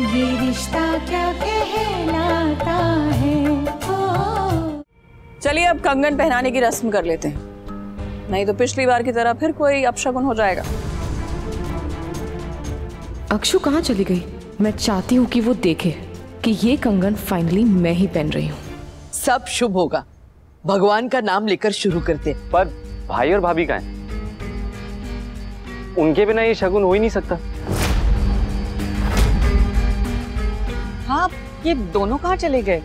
ये रिश्ता क्या कहलाता है? चलिए अब कंगन पहनाने की रस्म कर लेते हैं। नहीं तो पिछली बार की तरह फिर कोई अपशगुन हो जाएगा। अक्षु कहाँ चली गई? मैं चाहती हूँ कि वो देखे कि ये कंगन फाइनली मैं ही पहन रही हूँ। सब शुभ होगा। भगवान का नाम लेकर शुरू करते पर भाई और भाभी का है? उनके बिना ये शगुन हो ही नहीं सकता। ये दोनों कहाँ चले गए?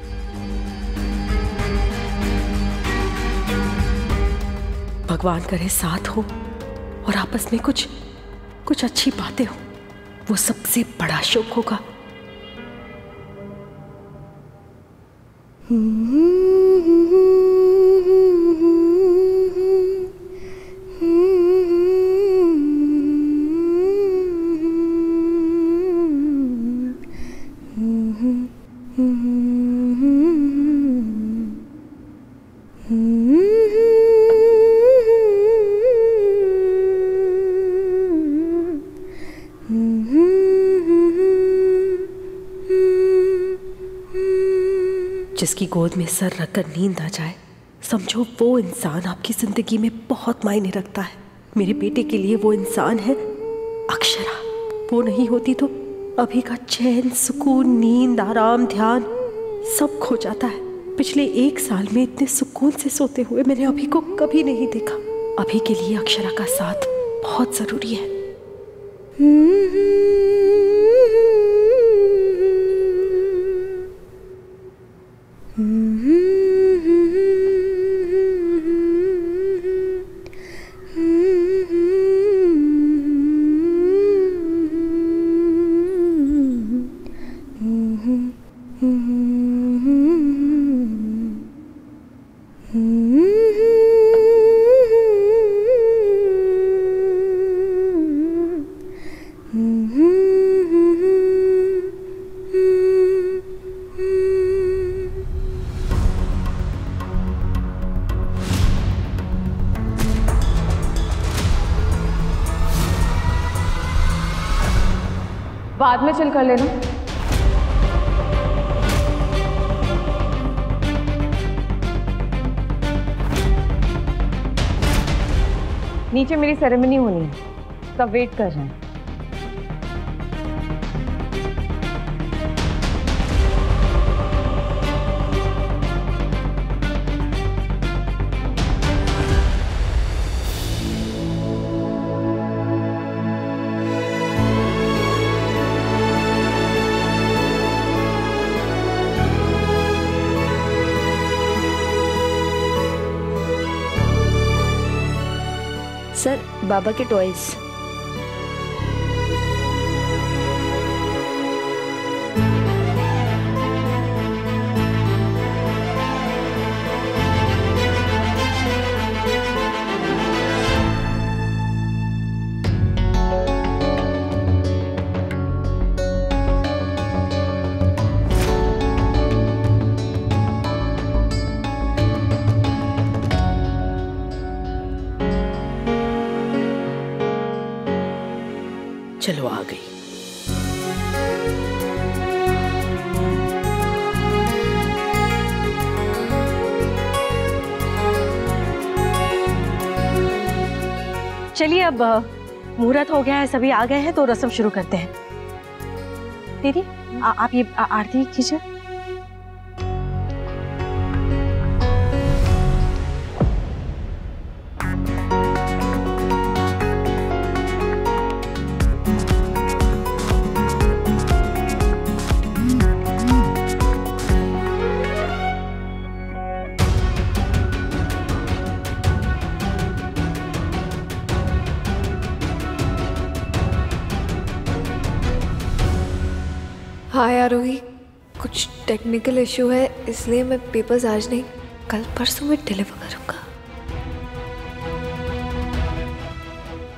भगवान करे साथ हो और आपस में कुछ कुछ अच्छी बातें हो, वो सबसे बड़ा शोक होगा। जिसकी गोद में सर रखकर नींद आ जाए, समझो वो इंसान आपकी ज़िंदगी में बहुत मायने रखता है। मेरे बेटे के लिए वो इंसान है अक्षरा। वो नहीं होती तो अभी का चैन, सुकून, नींद, आराम, ध्यान सब खो जाता है। पिछले एक साल में इतने सुकून से सोते हुए मैंने अभी को कभी नहीं देखा। अभी के लिए अक्षरा का साथ बहुत ज़रूरी है। बाद में चिल कर लेना। नीचे मेरी सेरेमनी होनी है। सब वेट कर रहे हैं। सर बाबा के टॉयज चलिए अब मुहूर्त हो गया है सभी आ गए हैं तो रस्म शुरू करते हैं। दीदी आ, आप ये आरती कीजिए। हाँ आरोही कुछ टेक्निकल इशू है, इसलिए मैं पेपर्स आज नहीं, कल परसों में डिलीवर करूँगा।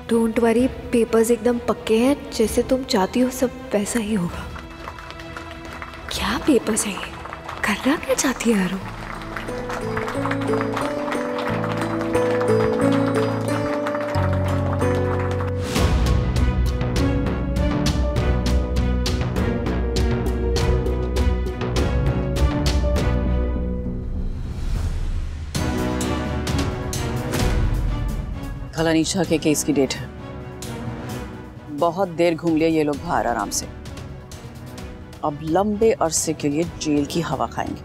डोंट वरी पेपर्स एकदम पक्के हैं, जैसे तुम चाहती हो, सब वैसा ही होगा। क्या पेपर्स हैं ये? करना क्या चाहती है आरो कल अनीशा के केस की डेट है। बहुत देर घूम लिए ये लोग बाहर आराम से। अब लंबे अरसे के लिए जेल की हवा खाएँगे।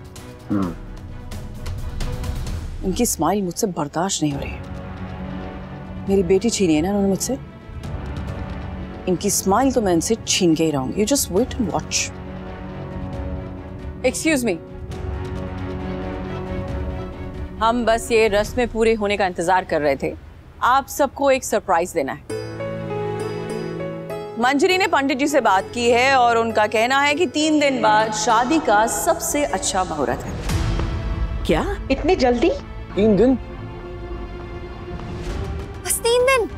इनकी स्माइल मुझसे बर्दाश्त नहीं हो रही है। मेरी बेटी छीनी है ना उन्होंने मुझसे? इनकी स्माइल तो मैं इनसे छीन के ही रहूँगी। You just wait and watch excuse me हम बस ये रस्में पूरे होने का इंतज़ार कर रहे थे। आप सबको एक सरप्राइज़ देना है। मंजरी ने पंडित जी से बात की है और उनका कहना है कि तीन दिन बाद शादी का सबसे अच्छा मुहूर्त है। क्या? इतनी जल्दी? तीन दिन? बस तीन दिन।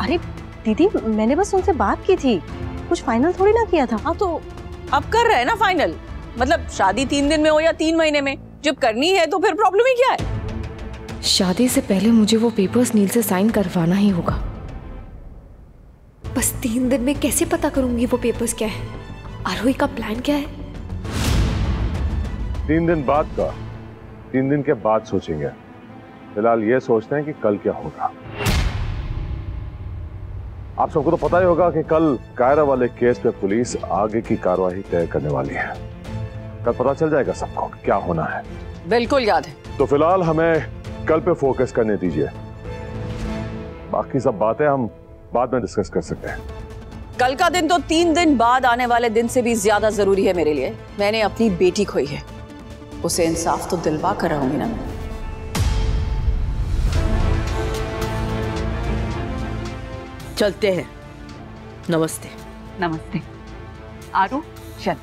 अरे दीदी मैंने बस उनसे बात की थी। कुछ फाइनल थोड़ी ना किया था। हाँ तो अब कर रहे हैं ना फाइनल मतलब शादी तीन दिन में हो या तीन महीने में? जब करनी है तो फिर प्रॉब्लम ही क्या है? शादी से पहले मुझे वो पेपर्स नील से साइन करवाना ही होगा। बस तीन दिन में कैसे पता करूँगी वो पेपर्स क्या है? आरोही का प्लान क्या है? तीन दिन बाद का। तीन दिन के बाद सोचेंगे। फ़िलहाल ये सोचते हैं कि कल क्या होगा। आप सबको तो पता ही होगा कि कल कायरा वाले केस पे पुलिस आगे की कार्रवाई तय करने वाली है। कल पता चल जाएगा सबको क्या होना है। बिल्कुल याद है। तो फ़िलहाल हमें कल पे फोकस करने दीजिए। बाकी सब बातें हम बाद में डिस्कस कर सकते हैं। कल का दिन तो तीन दिन बाद आने वाले दिन से भी ज़्यादा ज़रूरी है मेरे लिए। मैंने अपनी बेटी खोई है। उसे इंसाफ तो दिलवा कर रहूँगी ना चलते हैं। नमस्ते। नमस्ते। आरू चल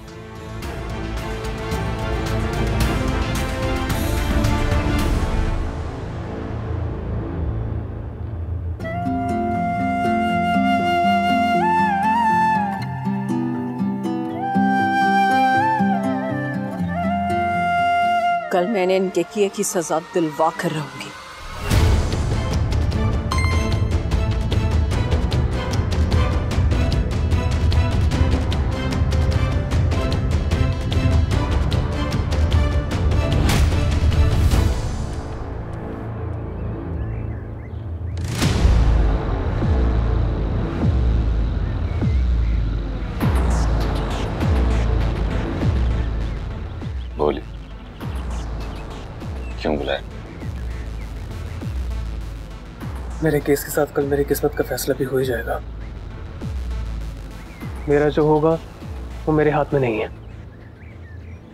कल मैंने इनके किए की सजा दिलवा कर रहूँगी। क्यों बुलाया? मेरे केस के साथ कल मेरी किस्मत का फैसला भी हो ही जाएगा। मेरा जो होगा, वो मेरे हाथ में नहीं है।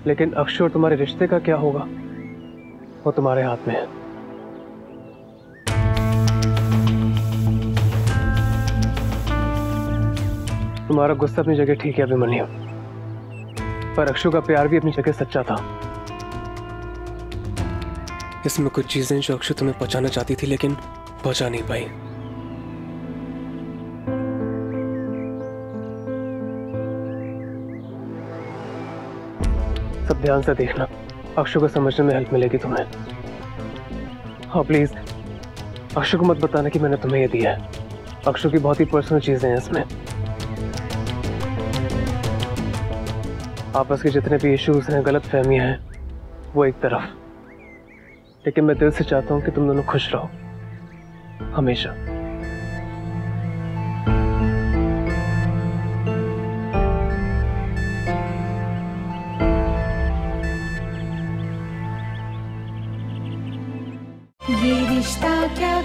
लेकिन अक्षय और तुम्हारे रिश्ते का क्या होगा? वो तुम्हारे हाथ में है। तुम्हारा गुस्सा अपनी जगह ठीक है, अभिमन्यु। पर अक्षु का प्यार भी अपनी जगह सच्चा था। इसमें कुछ चीज़ें जो अक्षु तुम्हें पहुंचाना चाहती थी, लेकिन पहुँचा नहीं पाई। सब ध्यान से देखना। अक्षु को समझने में हेल्प मिलेगी तुम्हें। हाँ प्लीज़ अक्षु को मत बताना कि मैंने तुम्हें ये दिया है। अक्षु की बहुत ही पर्सनल चीज़ें हैं इसमें। आपस के जितने भी इश्यूज़ हैं, गलत फहमियाँ हैं, वो एक तरफ़। लेकिन मैं दिल से चाहता हूँ कि तुम दोनों खुश रहो। हमेशा। ये रिश्ता क्या